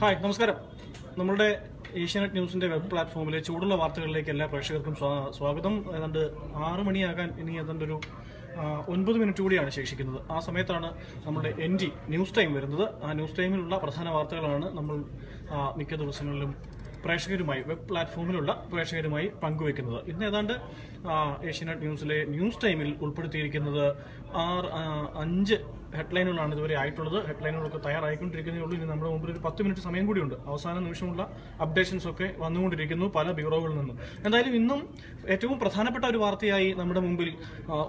Hi നമസ്കാരം. നമ്മളുടെ ഏഷ്യാനെറ്റ് ന്യൂസിന്റെ വെബ് പ്ലാറ്റ്ഫോമിലെ ചൂടുള്ള വാർത്തകളിലേക്ക് എല്ലാ പ്രേക്ഷകർക്കും സ്വാ- സ്വാഗതം. ഏതാണ്ട് ആറ് മണിയാകാൻ ഇനി ഏതാണ്ട് ഒരു ഒൻപത് മിനിറ്റ് കൂടിയാണ് ശേഷിക്കുന്നത്. ആ സമയത്താണ് നമ്മുടെ എൻ ന്യൂസ് ടൈം വരുന്നത്. ആ ന്യൂസ് ടൈമിലുള്ള പ്രധാന വാർത്തകളാണ് നമ്മൾ മിക്ക ദിവസങ്ങളിലും പ്രേക്ഷകരുമായി വെബ് പ്ലാറ്റ്ഫോമിലുള്ള പ്രേക്ഷകരുമായി പങ്കുവെക്കുന്നത് ഇന്ന് ഏതാണ്ട് ഏഷ്യാനെറ്റ് ന്യൂസിലെ ന്യൂസ് ടൈമിൽ ഉൾപ്പെടുത്തിയിരിക്കുന്നത് ആറ് അഞ്ച് ഹെഡ്ലൈനുകളാണ് ഇതുവരെ ആയിട്ടുള്ളത്. ഹെഡ്ലൈനുകളൊക്കെ തയ്യാറായിക്കൊണ്ടിരിക്കുന്നേ ഉള്ളൂ. ഇനി നമ്മുടെ മുമ്പിൽ ഒരു പത്ത് മിനിറ്റ് സമയം കൂടിയുണ്ട് അവസാന നിമിഷമുള്ള അപ്ഡേഷൻസ് ഒക്കെ വന്നുകൊണ്ടിരിക്കുന്നു പല ബ്യൂറോകളിൽ നിന്നും. എന്തായാലും ഇന്നും ഏറ്റവും പ്രധാനപ്പെട്ട ഒരു വാർത്തയായി നമ്മുടെ മുമ്പിൽ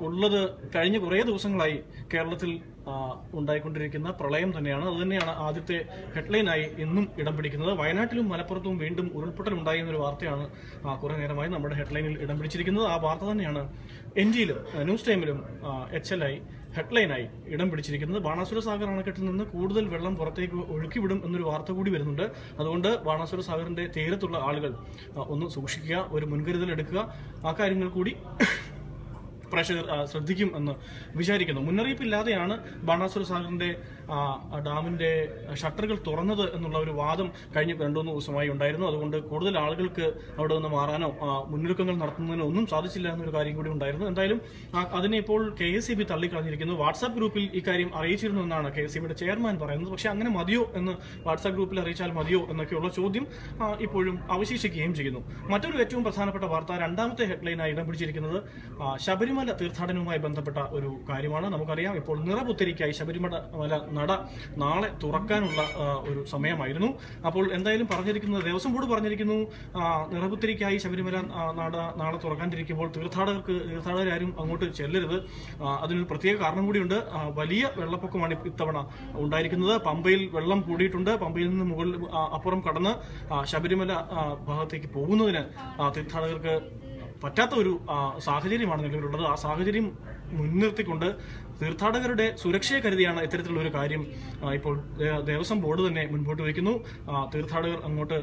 ഉള്ളത് കഴിഞ്ഞ കുറേ ദിവസങ്ങളായി കേരളത്തിൽ ഉണ്ടായിക്കൊണ്ടിരിക്കുന്ന പ്രളയം തന്നെയാണ്. അതുതന്നെയാണ് ആദ്യത്തെ ഹെഡ്ലൈനായി ഇന്നും ഇടം പിടിക്കുന്നത്. വയനാട്ടിലും മലപ്പുറത്തും വീണ്ടും ഉരുൾപൊട്ടൽ ഉണ്ടായി എന്നൊരു വാർത്തയാണ് കുറേ നേരമായി നമ്മുടെ ഹെഡ്ലൈനിൽ ഇടം പിടിച്ചിരിക്കുന്നത്. ആ വാർത്ത തന്നെയാണ് എൻ ജിയിലും ന്യൂസ് ടൈമിലും എച്ച് എൽ ഐ ഹെഡ്ലൈനായി ഇടം പിടിച്ചിരിക്കുന്നത്. ബാണാസുര സാഗർ അണക്കെട്ടിൽ നിന്ന് കൂടുതൽ വെള്ളം പുറത്തേക്ക് ഒഴുക്കിവിടും എന്നൊരു വാർത്ത കൂടി വരുന്നുണ്ട്. അതുകൊണ്ട് ബാണാസുര സാഗറിന്റെ തീരത്തുള്ള ആളുകൾ ഒന്ന് സൂക്ഷിക്കുക ഒരു മുൻകരുതൽ എടുക്കുക ആ കാര്യങ്ങൾ കൂടി പ്രേക്ഷകർ ശ്രദ്ധിക്കും എന്ന് വിചാരിക്കുന്നു. മുന്നറിയിപ്പില്ലാതെയാണ് ബാണാസുര സാഗറിന്റെ ഡാമിന്റെ ഷട്ടറുകൾ തുറന്നത് എന്നുള്ള ഒരു വാദം കഴിഞ്ഞ രണ്ടു മൂന്ന് ദിവസമായി ഉണ്ടായിരുന്നു. അതുകൊണ്ട് കൂടുതൽ ആളുകൾക്ക് അവിടെ നിന്ന് മാറാനോ മുന്നൊരുക്കങ്ങൾ നടത്തുന്നതിനോ ഒന്നും സാധിച്ചില്ല എന്നൊരു കാര്യം കൂടി ഉണ്ടായിരുന്നു. എന്തായാലും അതിനെ ഇപ്പോൾ കെ എസ് സി ബി തള്ളിക്കളഞ്ഞിരിക്കുന്നു. വാട്സാപ്പ് ഗ്രൂപ്പിൽ ഇക്കാര്യം അറിയിച്ചിരുന്നു എന്നാണ് കെ എസ് സി ബിയുടെ ചെയർമാൻ പറയുന്നത്. പക്ഷേ അങ്ങനെ മതിയോ എന്ന് വാട്സാപ്പ് ഗ്രൂപ്പിൽ അറിയിച്ചാൽ മതിയോ എന്നൊക്കെയുള്ള ചോദ്യം ഇപ്പോഴും അവശേഷിക്കുകയും ചെയ്യുന്നു. മറ്റൊരു ഏറ്റവും പ്രധാനപ്പെട്ട വാർത്ത രണ്ടാമത്തെ ഹെഡ്ലൈനായി ഇടം പിടിച്ചിരിക്കുന്നത് ആ, ശബരിമല തീർത്ഥാടനവുമായി ബന്ധപ്പെട്ട ഒരു കാര്യമാണ്. നമുക്കറിയാം ഇപ്പോൾ നിറപുത്തരിക്കായി ശബരിമല മല നട നാളെ തുറക്കാനുള്ള ഒരു സമയമായിരുന്നു. അപ്പോൾ എന്തായാലും പറഞ്ഞിരിക്കുന്നത് ദേവസ്വം ബോർഡ് പറഞ്ഞിരിക്കുന്നു നിറപുത്തരിക്കായി ശബരിമല നട നാളെ തുറക്കാണ്ടിരിക്കുമ്പോൾ തീർത്ഥാടകർക്ക് തീർത്ഥാടകരാരും അങ്ങോട്ട് ചെല്ലരുത്. അതിനൊരു പ്രത്യേക കാരണം കൂടിയുണ്ട്. വലിയ വെള്ളപ്പൊക്കമാണ് ഇത്തവണ ഉണ്ടായിരിക്കുന്നത്. പമ്പയിൽ വെള്ളം കൂടിയിട്ടുണ്ട്. പമ്പയിൽ നിന്ന് മുകളിൽ അപ്പുറം കടന്ന് ശബരിമല ഭാഗത്തേക്ക് പോകുന്നതിന് തീർത്ഥാടകർക്ക് പറ്റാത്ത ഒരു സാഹചര്യമാണ് നിലവിലുള്ളത്. ആ സാഹചര്യം മുൻനിർത്തിക്കൊണ്ട് തീർത്ഥാടകരുടെ സുരക്ഷയെ കരുതിയാണ് ഇത്തരത്തിലുള്ള ഒരു കാര്യം ഇപ്പോൾ ദേവസ്വം ബോർഡ് തന്നെ മുൻപോട്ട് വയ്ക്കുന്നു. തീർത്ഥാടകർ അങ്ങോട്ട്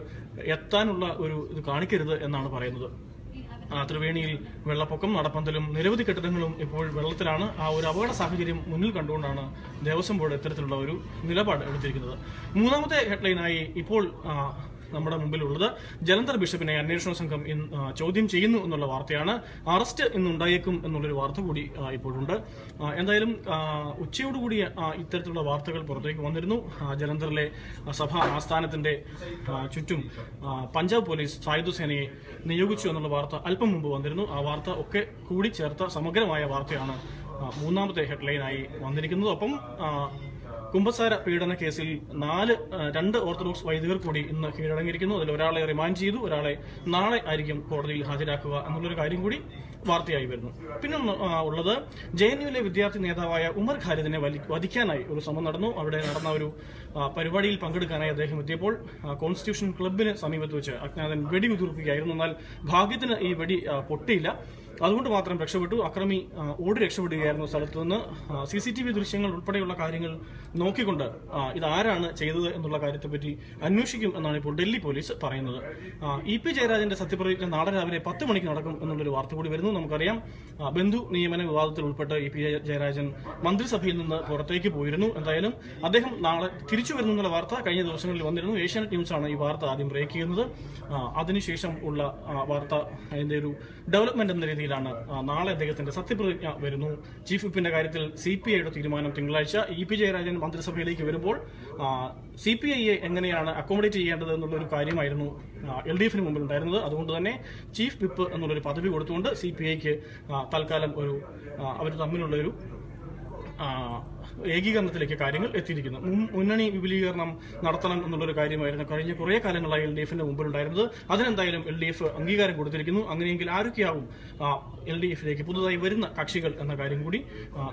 എത്താനുള്ള ഒരു ഇത് കാണിക്കരുത് എന്നാണ് പറയുന്നത്. ത്രിവേണിയിൽ വെള്ളപ്പൊക്കം നടപ്പന്തലും നിരവധി കെട്ടിടങ്ങളും ഇപ്പോൾ വെള്ളത്തിലാണ്. ആ ഒരു അപകട സാഹചര്യം മുന്നിൽ കണ്ടുകൊണ്ടാണ് ദേവസ്വം ബോർഡ് ഇത്തരത്തിലുള്ള ഒരു നിലപാട് എടുത്തിരിക്കുന്നത്. മൂന്നാമത്തെ ഹെഡ്ലൈനായി ഇപ്പോൾ നമ്മുടെ മുമ്പിലുള്ളത്. ജലന്ധർ ബിഷപ്പിനെ അന്വേഷണ സംഘം ചോദ്യം ചെയ്യുന്നു എന്നുള്ള വാർത്തയാണ് അറസ്റ്റ് ഇന്നുണ്ടായേക്കും എന്നുള്ളൊരു വാർത്ത കൂടി ഇപ്പോഴുണ്ട്. എന്തായാലും ഉച്ചയോടുകൂടി ഇത്തരത്തിലുള്ള വാർത്തകൾ പുറത്തേക്ക് വന്നിരുന്നു. ജലന്ധറിലെ സഭാ ആസ്ഥാനത്തിന്റെ ചുറ്റും പഞ്ചാബ് പോലീസ് സായുധ സേനയെ നിയോഗിച്ചു എന്നുള്ള വാർത്ത അല്പം മുമ്പ് വന്നിരുന്നു. ആ വാർത്ത ഒക്കെ കൂടി ചേർത്ത സമഗ്രമായ വാർത്തയാണ് മൂന്നാമത്തെ ഹെഡ്ലൈനായി വന്നിരിക്കുന്നത്. ഒപ്പം ആ, കുമ്പസാര പീഡന കേസിൽ നാല് രണ്ട് ഓർത്തഡോക്സ് വൈദികർ കൂടി ഇന്ന് കീഴടങ്ങിയിരിക്കുന്നു. അതിൽ ഒരാളെ റിമാൻഡ് ചെയ്തു ഒരാളെ നാളെ ആയിരിക്കും കോടതിയിൽ ഹാജരാക്കുക എന്നുള്ളൊരു കാര്യം കൂടി വാർത്തയായി വരുന്നു. പിന്നെ ഉള്ളത് ജെ എൻ യുവിലെ വിദ്യാർത്ഥി നേതാവായ ഉമർ ഖാലിദിനെ വധിക്കാനായി ഒരു ശ്രമം നടന്നു. അവിടെ നടന്ന ഒരു പരിപാടിയിൽ പങ്കെടുക്കാനായി അദ്ദേഹം എത്തിയപ്പോൾ കോൺസ്റ്റിറ്റ്യൂഷൻ ക്ലബിന് സമീപത്ത് വെച്ച് അജ്ഞാതൻ വെടിയുതിർക്കുകയായിരുന്നു എന്നാൽ ഭാഗ്യത്തിന് ഈ വെടി പൊട്ടിയില്ല. അതുകൊണ്ട് മാത്രം രക്ഷപ്പെട്ടു. അക്രമി ഓടി രക്ഷപ്പെടുകയായിരുന്നു സ്ഥലത്തു നിന്ന്. സി സി ടി വി ദൃശ്യങ്ങൾ ഉൾപ്പെടെയുള്ള കാര്യങ്ങൾ നോക്കിക്കൊണ്ട് ഇത് ഇതാരാണ് ചെയ്തത് എന്നുള്ള കാര്യത്തെപ്പറ്റി അന്വേഷിക്കും എന്നാണ് ഇപ്പോൾ ഡൽഹി പോലീസ് പറയുന്നത്. ഇ പി ജയരാജന്റെ സത്യപ്രതിജ്ഞ നാളെ രാവിലെ പത്ത് മണിക്ക് നടക്കും എന്നുള്ളൊരു വാർത്ത കൂടി വരുന്നു. നമുക്കറിയാം ബന്ധു നിയമന വിവാദത്തിൽ ഉൾപ്പെട്ട് ഇ പി ജയരാജൻ മന്ത്രിസഭയിൽ നിന്ന് പുറത്തേക്ക് പോയിരുന്നു. എന്തായാലും അദ്ദേഹം നാളെ തിരിച്ചു വരുന്നു വാർത്ത കഴിഞ്ഞ ദിവസങ്ങളിൽ വന്നിരുന്നു. ഏഷ്യാനെറ്റ് ന്യൂസാണ് ഈ വാർത്ത ആദ്യം ബ്രേക്ക് ചെയ്യുന്നത്. അതിനുശേഷം ഉള്ള വാർത്ത അതിന്റെ ഒരു ഡെവലപ്മെന്റ് എന്ന രീതിയിലാണ് നാളെ അദ്ദേഹത്തിന്റെ സത്യപ്രതിജ്ഞ വരുന്നു. ചീഫ് വിപ്പിന്റെ കാര്യത്തിൽ സി പി ഐയുടെ തീരുമാനം തിങ്കളാഴ്ച. ഇ പി ജയരാജൻ മന്ത്രിസഭയിലേക്ക് വരുമ്പോൾ സി പി ഐയെ എങ്ങനെയാണ് അക്കോമഡേറ്റ് ചെയ്യേണ്ടത് എന്നുള്ള ഒരു കാര്യമായിരുന്നു എൽ ഡി എഫിന് മുമ്പിൽ ഉണ്ടായിരുന്നത് അതുകൊണ്ട് തന്നെ ചീഫ് വിപ്പ് എന്നുള്ളൊരു പദവി കൊടുത്തുകൊണ്ട് സി പി ഐക്ക് തൽക്കാലം ഒരു അവർ തമ്മിലുള്ള ഒരു ആ, ഏകീകരണത്തിലേക്ക് കാര്യങ്ങൾ എത്തിയിരിക്കുന്നു. മുന്നണി വിപുലീകരണം നടത്തണം എന്നുള്ളൊരു കാര്യമായിരുന്നു കഴിഞ്ഞ കുറേ കാലങ്ങളായി എൽ ഡി എഫിന്റെ മുമ്പിലുണ്ടായിരുന്നത്. അതിനെന്തായാലും എൽ ഡി എഫ് അംഗീകാരം കൊടുത്തിരിക്കുന്നു. അങ്ങനെയെങ്കിൽ ആരൊക്കെയാവും എൽ ഡി എഫിലേക്ക് പുതുതായി വരുന്ന കക്ഷികൾ എന്ന കാര്യം കൂടി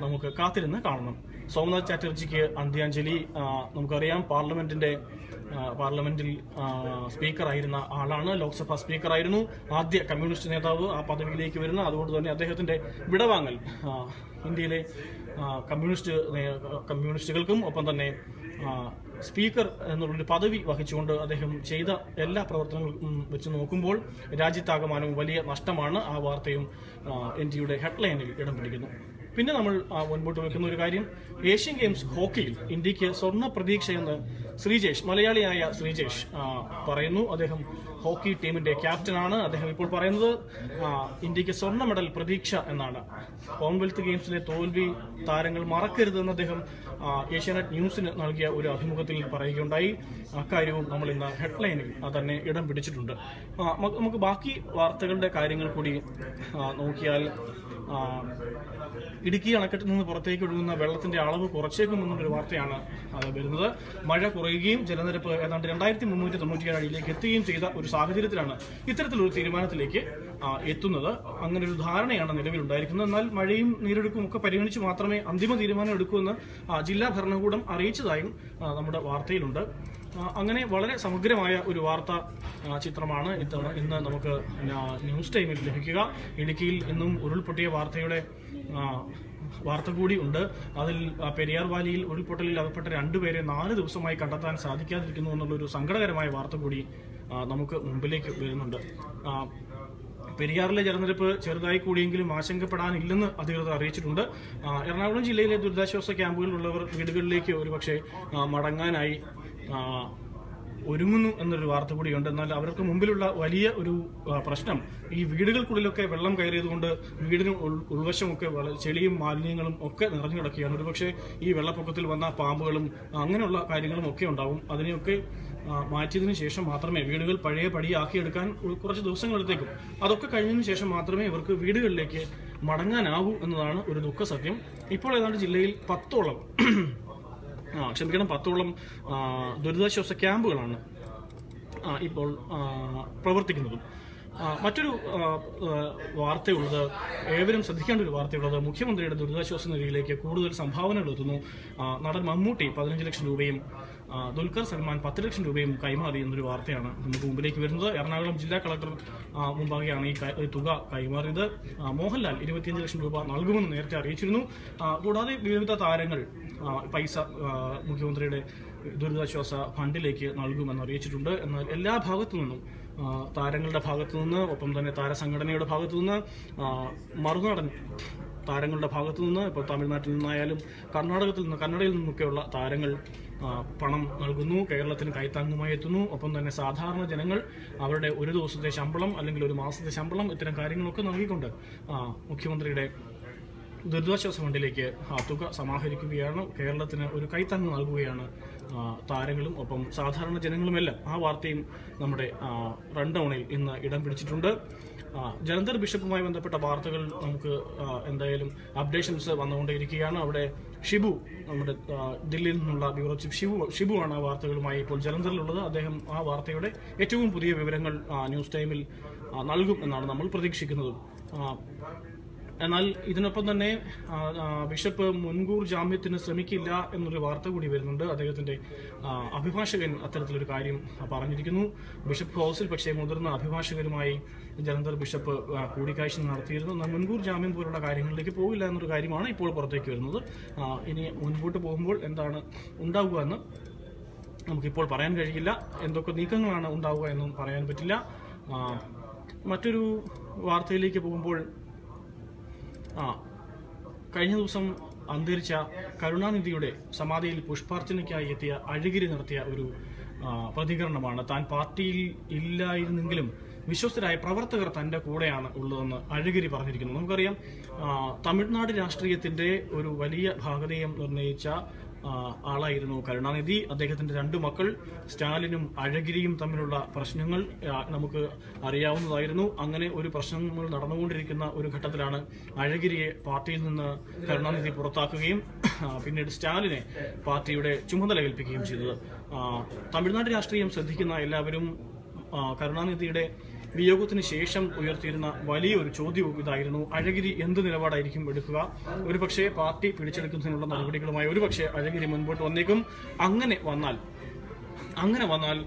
നമുക്ക് കാത്തിരുന്ന് കാണണം. സോമനാഥ് ചാറ്റർജിക്ക് അന്ത്യാഞ്ജലി നമുക്കറിയാം പാർലമെന്റിന്റെ പാർലമെന്റിൽ സ്പീക്കറായിരുന്ന ആളാണ്. ലോക്സഭാ സ്പീക്കറായിരുന്നു. ആദ്യ കമ്മ്യൂണിസ്റ്റ് നേതാവ് ആ പദവിയിലേക്ക് വരുന്ന അതുകൊണ്ട് തന്നെ അദ്ദേഹത്തിന്റെ വിടവാങ്ങൽ ഇന്ത്യയിലെ കമ്മ്യൂണിസ്റ്റ് കമ്മ്യൂണിസ്റ്റുകൾക്കും ഒപ്പം തന്നെ സ്പീക്കർ എന്നുള്ളൊരു പദവി വഹിച്ചുകൊണ്ട് അദ്ദേഹം ചെയ്ത എല്ലാ പ്രവർത്തനങ്ങളും വെച്ച് നോക്കുമ്പോൾ രാജ്യത്താകമാനവും വലിയ നഷ്ടമാണ് ആ വാർത്തയും എൻ ജിയുടെ ഹെഡ്ലൈനിൽ ഇടം പിടിക്കുന്നു. പിന്നെ നമ്മൾ മുൻപോട്ട് വെക്കുന്ന ഒരു കാര്യം. ഏഷ്യൻ ഗെയിംസ് ഹോക്കിയിൽ ഇന്ത്യയ്ക്ക് സ്വർണ പ്രതീക്ഷയെന്ന് ശ്രീജേഷ് മലയാളിയായ ശ്രീജേഷ് പറയുന്നു. അദ്ദേഹം ഹോക്കി ടീമിന്റെ ക്യാപ്റ്റനാണ്. അദ്ദേഹം ഇപ്പോൾ പറയുന്നത് ഇന്ത്യയ്ക്ക് സ്വർണ മെഡൽ പ്രതീക്ഷ എന്നാണ്. കോമൺവെൽത്ത് ഗെയിംസിലെ തോൽവി താരങ്ങൾ മറക്കരുതെന്ന് അദ്ദേഹം ഏഷ്യാനെറ്റ് ന്യൂസിന് നൽകിയ ഒരു അഭിമുഖത്തിൽ പറയുകയുണ്ടായി. അക്കാര്യവും നമ്മൾ ഇന്ന് ഹെഡ്ലൈനിൽ തന്നെ ഇടം പിടിച്ചിട്ടുണ്ട്. നമുക്ക് ബാക്കി വാർത്തകളുടെ കാര്യങ്ങൾ കൂടി നോക്കിയാൽ ഇടുക്കി അണക്കെട്ടിൽ നിന്ന് പുറത്തേക്ക് ഒഴുകുന്ന വെള്ളത്തിന്റെ അളവ് കുറച്ചേക്കുമെന്നൊരു വാർത്തയാണ് അത് വരുന്നത്. മഴ കുറയുകയും ജലനിരപ്പ് ഏതാണ്ട് രണ്ടായിരത്തി മുന്നൂറ്റി തൊണ്ണൂറ്റിയേഴ് എത്തുകയും ചെയ്ത ഒരു സാഹചര്യത്തിലാണ് ഇത്തരത്തിലൊരു തീരുമാനത്തിലേക്ക് എത്തുന്നത്. അങ്ങനെ ഒരു ധാരണയാണ് നിലവിലുണ്ടായിരിക്കുന്നത്. എന്നാൽ മഴയും നീരൊഴുക്കും ഒക്കെ പരിഗണിച്ച് മാത്രമേ അന്തിമ തീരുമാനം എടുക്കൂ എന്ന് ജില്ലാ ഭരണകൂടം അറിയിച്ചതായും നമ്മുടെ വാർത്തയിലുണ്ട്. അങ്ങനെ വളരെ സമഗ്രമായ ഒരു വാർത്ത ചിത്രമാണ് ഇത്തവണ ഇന്ന് നമുക്ക് ന്യൂസ് ടൈമിൽ ലഭിക്കുക. ഇടുക്കിയിൽ ഇന്നും ഉരുൾപൊട്ടിയ വാർത്തയുടെ വാർത്ത കൂടി ഉണ്ട്. അതിൽ പെരിയാർ വാലിയിൽ ഉരുൾപൊട്ടലിൽ അകപ്പെട്ട രണ്ടുപേരെ നാല് ദിവസമായി കണ്ടെത്താൻ സാധിക്കാതിരിക്കുന്നു എന്നുള്ളൊരു സങ്കടകരമായ വാർത്ത കൂടി നമുക്ക് മുമ്പിലേക്ക് വരുന്നുണ്ട്. പെരിയാറിലെ ജലനിരപ്പ് ചെറുതായി കൂടിയെങ്കിലും ആശങ്കപ്പെടാനില്ലെന്ന് അധികൃതർ അറിയിച്ചിട്ടുണ്ട്. എറണാകുളം ജില്ലയിലെ ദുരിതാശ്വാസ ക്യാമ്പുകളിലുള്ളവർ വീടുകളിലേക്ക് ഒരുപക്ഷെ മടങ്ങാനായി ഒരുങ്ങുന്നു എന്നൊരു വാർത്ത കൂടിയുണ്ട്. എന്നാൽ അവർക്ക് മുമ്പിലുള്ള വലിയ ഒരു പ്രശ്നം ഈ വീടുകൾക്കുള്ളിലൊക്കെ വെള്ളം കയറിയതുകൊണ്ട് വീടിന് ഉൾ- ഉൾവശമൊക്കെ ചെളിയും മാലിന്യങ്ങളും ഒക്കെ നിറഞ്ഞു കിടക്കുകയാണ്. ഒരുപക്ഷെ ഈ വെള്ളപ്പൊക്കത്തിൽ വന്ന പാമ്പുകളും അങ്ങനെയുള്ള കാര്യങ്ങളും ഒക്കെ ഉണ്ടാവും. അതിനെയൊക്കെ മാറ്റിയതിനു ശേഷം മാത്രമേ വീടുകൾ പഴയ പടിയാക്കിയെടുക്കാൻ കുറച്ച് ദിവസങ്ങളെടുത്തേക്കും. അതൊക്കെ കഴിഞ്ഞതിന് ശേഷം മാത്രമേ ഇവർക്ക് വീടുകളിലേക്ക് മടങ്ങാനാവൂ എന്നതാണ് ഒരു ദുഃഖസത്യം. ഇപ്പോൾ ഏതാണ്ട് ജില്ലയിൽ പത്തോളം ക്ഷമിക്കണം പത്തോളം ദുരിതാശ്വാസ ക്യാമ്പുകളാണ് ഇപ്പോൾ പ്രവർത്തിക്കുന്നതും. മറ്റൊരു വാർത്തയുള്ളത് ഏവരും ശ്രദ്ധിക്കേണ്ട ഒരു വാർത്തയുള്ളത് മുഖ്യമന്ത്രിയുടെ ദുരിതാശ്വാസ നിധിയിലേക്ക് കൂടുതൽ സംഭാവനകൾ എത്തുന്നു. നടൻ മമ്മൂട്ടി പതിനഞ്ച് ലക്ഷം രൂപയും ദുൽഖർ സൽമാൻ പത്ത് ലക്ഷം രൂപയും കൈമാറി എന്നൊരു വാർത്തയാണ് നമുക്ക് മുമ്പിലേക്ക് വരുന്നത്. എറണാകുളം ജില്ലാ കളക്ടർ മുമ്പാകെയാണ് ഈ തുക കൈമാറിയത്. മോഹൻലാൽ ഇരുപത്തിയഞ്ച് ലക്ഷം രൂപ നൽകുമെന്ന് നേരത്തെ അറിയിച്ചിരുന്നു. കൂടാതെ വിവിധ താരങ്ങൾ പൈസ മുഖ്യമന്ത്രിയുടെ ദുരിതാശ്വാസ ഫണ്ടിലേക്ക് നൽകുമെന്ന് അറിയിച്ചിട്ടുണ്ട്. എന്നാൽ എല്ലാ ഭാഗത്തു നിന്നും താരങ്ങളുടെ ഭാഗത്തു നിന്ന് ഒപ്പം തന്നെ താരസംഘടനയുടെ ഭാഗത്തു നിന്ന് മറുനാടൻ താരങ്ങളുടെ ഭാഗത്തു നിന്ന് ഇപ്പോൾ തമിഴ്നാട്ടിൽ നിന്നായാലും കർണാടകത്തിൽ നിന്ന് കന്നഡയിൽ നിന്നൊക്കെയുള്ള താരങ്ങൾ പണം നൽകുന്നു കേരളത്തിന് കൈത്താങ്ങുമായി എത്തുന്നു. ഒപ്പം തന്നെ സാധാരണ ജനങ്ങൾ അവരുടെ ഒരു ദിവസത്തെ ശമ്പളം അല്ലെങ്കിൽ ഒരു മാസത്തെ ശമ്പളം ഇത്തരം കാര്യങ്ങളൊക്കെ നൽകിക്കൊണ്ട് മുഖ്യമന്ത്രിയുടെ ദുരിതാശ്വാസ ഫണ്ടിലേക്ക് തുക സമാഹരിക്കുകയാണ്. കേരളത്തിന് ഒരു കൈത്താങ്ങ് നൽകുകയാണ് താരങ്ങളും ഒപ്പം സാധാരണ ജനങ്ങളുമെല്ലാം. ആ വാർത്തയും നമ്മുടെ റൺഡൗണിൽ ഇന്ന് ഇടം പിടിച്ചിട്ടുണ്ട്. ജലന്ധർ ബിഷപ്പുമായി ബന്ധപ്പെട്ട വാർത്തകൾ നമുക്ക് എന്തായാലും അപ്ഡേഷൻസ് വന്നുകൊണ്ടേയിരിക്കുകയാണ്. അവിടെ ഷിബു നമ്മുടെ ദില്ലിയിൽ നിന്നുള്ള ബ്യൂറോ ചീഫ് ഷിബു ആണ് ആ വാർത്തകളുമായി ഇപ്പോൾ ജലന്ധറിലുള്ളത്. അദ്ദേഹം ആ വാർത്തയുടെ ഏറ്റവും പുതിയ വിവരങ്ങൾ ന്യൂസ് ടൈമിൽ നൽകും എന്നാണ് നമ്മൾ പ്രതീക്ഷിക്കുന്നത്. എന്നാൽ ഇതിനൊപ്പം തന്നെ ബിഷപ്പ് മുൻകൂർ ജാമ്യത്തിന് ശ്രമിക്കില്ല എന്നൊരു വാർത്ത കൂടി വരുന്നുണ്ട്. അദ്ദേഹത്തിന്റെ അഭിഭാഷകൻ അത്തരത്തിലൊരു കാര്യം പറഞ്ഞിരിക്കുന്നു. ബിഷപ്പ് ഹൗസിൽ പക്ഷേ മുതിർന്ന അഭിഭാഷകരുമായി ജലന്ധർ ബിഷപ്പ് കൂടിക്കാഴ്ച നടത്തിയിരുന്നു. എന്നാൽ മുൻകൂർ ജാമ്യം പോലുള്ള കാര്യങ്ങളിലേക്ക് പോകില്ല എന്നൊരു കാര്യമാണ് ഇപ്പോൾ പുറത്തേക്ക് വരുന്നത്. ഇനി മുൻപോട്ട് പോകുമ്പോൾ എന്താണ് ഉണ്ടാവുക എന്ന് നമുക്കിപ്പോൾ പറയാൻ കഴിയില്ല. എന്തൊക്കെ നീക്കങ്ങളാണ് ഉണ്ടാവുക എന്നും പറയാൻ പറ്റില്ല. മറ്റൊരു വാർത്തയിലേക്ക് പോകുമ്പോൾ ആ. കഴിഞ്ഞ ദിവസം അന്തരിച്ച കരുണാനിധിയുടെ സമാധിയിൽ പുഷ്പാർച്ചനയ്ക്കായി എത്തിയ അഴഗിരി നടത്തിയ ഒരു പ്രതികരണമാണ്. താൻ പാർട്ടിയിൽ ഇല്ലായിരുന്നെങ്കിലും വിശ്വസ്തരായ പ്രവർത്തകർ തന്റെ കൂടെയാണ് ഉള്ളതെന്ന് അഴഗിരി പറഞ്ഞിരിക്കുന്നു. നമുക്കറിയാം തമിഴ്നാട് രാഷ്ട്രീയത്തിന്റെ ഒരു വലിയ ഭാഗതയം നിർണയിച്ച ആളായിരുന്നു കരുണാനിധി. അദ്ദേഹത്തിന്റെ രണ്ടു മക്കൾ സ്റ്റാലിനും അഴഗിരിയും തമ്മിലുള്ള പ്രശ്നങ്ങൾ നമുക്ക് അറിയാവുന്നതായിരുന്നു. അങ്ങനെ ഒരു പ്രശ്നങ്ങൾ നടന്നുകൊണ്ടിരിക്കുന്ന ഒരു ഘട്ടത്തിലാണ് അഴഗിരിയെ പാർട്ടിയിൽ നിന്ന് കരുണാനിധി പുറത്താക്കുകയും പിന്നീട് സ്റ്റാലിനെ പാർട്ടിയുടെ ചുമതല ഏൽപ്പിക്കുകയും ചെയ്തത്. തമിഴ്നാട് രാഷ്ട്രീയം ശ്രദ്ധിക്കുന്ന എല്ലാവരും കരുണാനിധിയുടെ വിയോഗത്തിന് ശേഷം ഉയർത്തിയിരുന്ന വലിയൊരു ചോദ്യവും ഇതായിരുന്നു. അഴഗിരി എന്ത് നിലപാടായിരിക്കും എടുക്കുക? ഒരുപക്ഷെ പാർട്ടി പിടിച്ചെടുക്കുന്നതിനുള്ള നടപടികളുമായി ഒരുപക്ഷെ അഴഗിരി മുൻപോട്ട് വന്നേക്കും. അങ്ങനെ വന്നാൽ അങ്ങനെ വന്നാൽ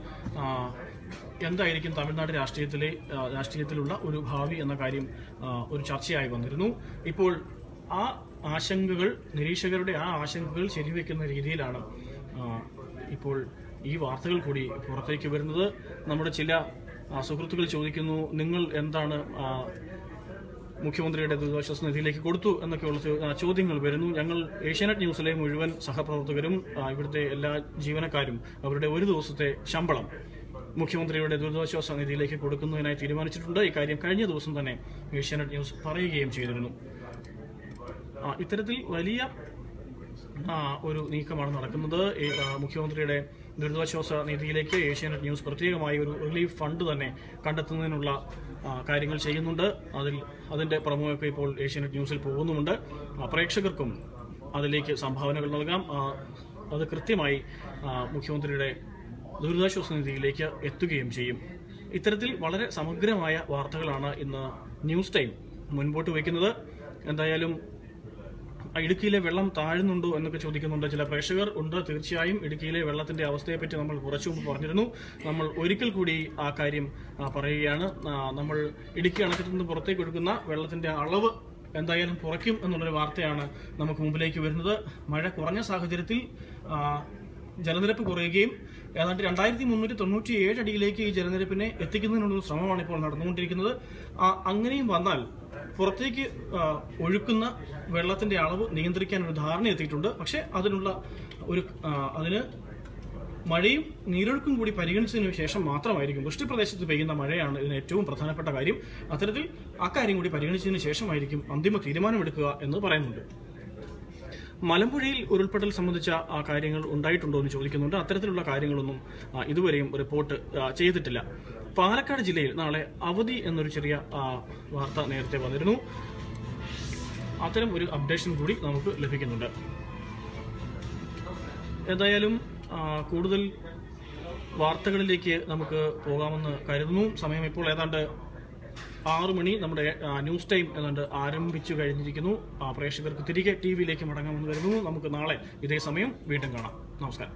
എന്തായിരിക്കും തമിഴ്നാട് രാഷ്ട്രീയത്തിലെ രാഷ്ട്രീയത്തിലുള്ള ഒരു ഭാവി എന്ന കാര്യം ഒരു ചർച്ചയായി വന്നിരുന്നു. ഇപ്പോൾ ആ ആശങ്കകൾ നിരീക്ഷകരുടെ ആ ആശങ്കകൾ ശരിവെക്കുന്ന രീതിയിലാണ് ഇപ്പോൾ ഈ വാർത്തകൾ കൂടി പുറത്തേക്ക് വരുന്നത്. നമ്മുടെ ചില സുഹൃത്തുക്കൾ ചോദിക്കുന്നു നിങ്ങൾ എന്താണ് മുഖ്യമന്ത്രിയുടെ ദുരിതാശ്വാസ നിധിയിലേക്ക് കൊടുത്തു? എന്നൊക്കെയുള്ള ചോദ്യങ്ങൾ വരുന്നു. ഞങ്ങൾ ഏഷ്യാനെറ്റ് ന്യൂസിലെ മുഴുവൻ സഹപ്രവർത്തകരും ഇവിടുത്തെ എല്ലാ ജീവനക്കാരും അവരുടെ ഒരു ദിവസത്തെ ശമ്പളം മുഖ്യമന്ത്രിയുടെ ദുരിതാശ്വാസ നിധിയിലേക്ക് കൊടുക്കുന്നതിനായി തീരുമാനിച്ചിട്ടുണ്ട്. ഇക്കാര്യം കഴിഞ്ഞ ദിവസം തന്നെ ഏഷ്യാനെറ്റ് ന്യൂസ് പറയുകയും ചെയ്തിരുന്നു. ഇത്തരത്തിൽ വലിയ ഒരു നീക്കമാണ് നടക്കുന്നത്. മുഖ്യമന്ത്രിയുടെ ദുരിതാശ്വാസ നിധിയിലേക്ക് ഏഷ്യാനെറ്റ് ന്യൂസ് പ്രത്യേകമായി ഒരു റിലീഫ് ഫണ്ട് തന്നെ കണ്ടെത്തുന്നതിനുള്ള കാര്യങ്ങൾ ചെയ്യുന്നുണ്ട്. അതിൽ അതിന്റെ പ്രമുഖമൊക്കെ ഇപ്പോൾ ഏഷ്യാനെറ്റ് ന്യൂസിൽ പോകുന്നുമുണ്ട്. പ്രേക്ഷകർക്കും അതിലേക്ക് സംഭാവനകൾ നൽകാം. അത് കൃത്യമായി മുഖ്യമന്ത്രിയുടെ ദുരിതാശ്വാസ നിധിയിലേക്ക് എത്തുകയും ചെയ്യും. ഇത്തരത്തിൽ വളരെ സമഗ്രമായ വാർത്തകളാണ് ഇന്ന് ന്യൂസ് ടൈം മുൻപോട്ട് വയ്ക്കുന്നത്. എന്തായാലും ഇടുക്കിയിലെ വെള്ളം താഴുന്നുണ്ടോ എന്നൊക്കെ ചോദിക്കുന്നുണ്ട് ചില പ്രേക്ഷകർ. ഉണ്ട് തീർച്ചയായും. ഇടുക്കിയിലെ വെള്ളത്തിന്റെ അവസ്ഥയെപ്പറ്റി നമ്മൾ കുറച്ചു മുമ്പ് പറഞ്ഞിരുന്നു. നമ്മൾ ഒരിക്കൽ കൂടി ആ കാര്യം പറയുകയാണ്. നമ്മൾ ഇടുക്കി അണക്കെട്ടിൽ നിന്ന് പുറത്തേക്ക് ഒഴുകുന്ന വെള്ളത്തിന്റെ അളവ് എന്തായാലും കുറയ്ക്കും എന്നുള്ളൊരു വാർത്തയാണ് നമുക്ക് മുമ്പിലേക്ക് വരുന്നത്. മഴ കുറഞ്ഞ സാഹചര്യത്തിൽ ജലനിരപ്പ് കുറയുകയും ഏതാണ്ട് രണ്ടായിരത്തി മുന്നൂറ്റി തൊണ്ണൂറ്റി ഏഴ് അടിയിലേക്ക് ഈ ജലനിരപ്പിനെ എത്തിക്കുന്നതിനുള്ള ശ്രമമാണ് ഇപ്പോൾ നടന്നുകൊണ്ടിരിക്കുന്നത്. അങ്ങനെയും വന്നാൽ പുറത്തേക്ക് ഒഴുക്കുന്ന വെള്ളത്തിന്റെ അളവ് നിയന്ത്രിക്കാൻ ഒരു ധാരണ എത്തിയിട്ടുണ്ട്. പക്ഷേ അതിനുള്ള ഒരു അതിന് മഴയും നീരൊഴുക്കും കൂടി പരിഗണിച്ചതിനു ശേഷം മാത്രമായിരിക്കും. വൃഷ്ടിപ്രദേശത്ത് പെയ്യുന്ന മഴയാണ് ഇതിന് ഏറ്റവും പ്രധാനപ്പെട്ട കാര്യം. അത്തരത്തിൽ അക്കാര്യം കൂടി പരിഗണിച്ചതിനു ശേഷമായിരിക്കും അന്തിമ തീരുമാനമെടുക്കുക എന്ന് പറയുന്നുണ്ട്. മലമ്പുഴയിൽ ഉരുൾപൊട്ടൽ സംബന്ധിച്ച കാര്യങ്ങൾ ഉണ്ടായിട്ടുണ്ടോ എന്ന് ചോദിക്കുന്നുണ്ട്. അത്തരത്തിലുള്ള കാര്യങ്ങളൊന്നും ഇതുവരെയും റിപ്പോർട്ട് ചെയ്തിട്ടില്ല. പാലക്കാട് ജില്ലയിൽ നാളെ അവധി എന്നൊരു ചെറിയ വാർത്ത നേരത്തെ വന്നിരുന്നു. അത്തരം ഒരു അപ്ഡേഷൻ കൂടി നമുക്ക് ലഭിക്കുന്നുണ്ട്. ഏതായാലും കൂടുതൽ വാർത്തകളിലേക്ക് നമുക്ക് പോകാമെന്ന് കരുതുന്നു. സമയം ഇപ്പോൾ ഏതാണ്ട് ആറു മണി നമ്മുടെ ന്യൂസ് ടൈം എന്നുണ്ട് ആരംഭിച്ചു കഴിഞ്ഞിരിക്കുന്നു. പ്രേക്ഷകർക്ക് തിരികെ ടി വിയിലേക്ക് മടങ്ങാമെന്ന് കരുതുന്നു. നമുക്ക് നാളെ ഇതേ സമയം വീണ്ടും കാണാം. നമസ്കാരം.